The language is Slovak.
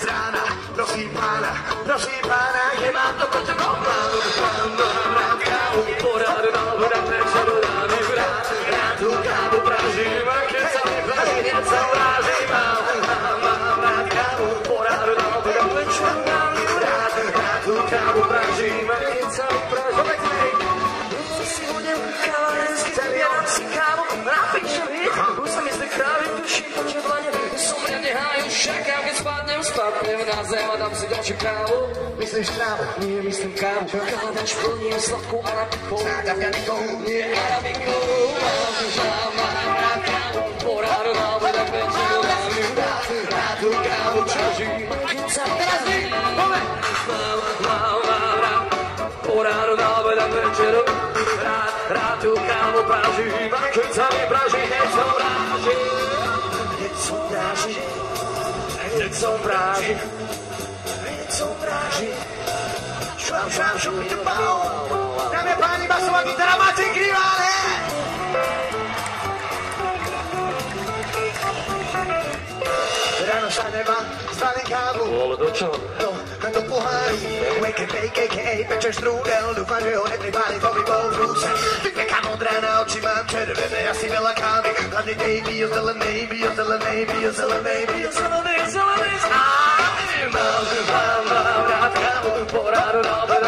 strana, lo si parla, lo si parla, che mando na zem a dám si ďalšiu kávu. Myslíš trávu? Nie, myslím kávu. Kávač plním sladkú arabikou. Arabikou? Nie arabikou. Mám, mám rád kávu, po ráno na obed a večer dám ju rád, tú kávu čažím. Keď sa praží, pome! Mám, mám, mám rád, po ráno na obed a večer rád, rád tú kávu pražím. Keď sa mi praží, hneď som práži. Práži. Hneď som práži. Šuam, šuam, šup, tu pau. Dáme páni, basová gitara, Martin Kriváne. Ráno sa nemá, zvalím kávu. Ale do čo? No, do pohári, wake and bake, a.k.a. pečer strúdel, dúfam, že ho nepripáli, to by bol vrúce. Vypekám od rána, oči mám červené, asi veľa kávy, hlavne baby, o zelenej, bio zelenej, bio zelenej, bio zelenej. Mother, mama, I'm not coming for I don't know.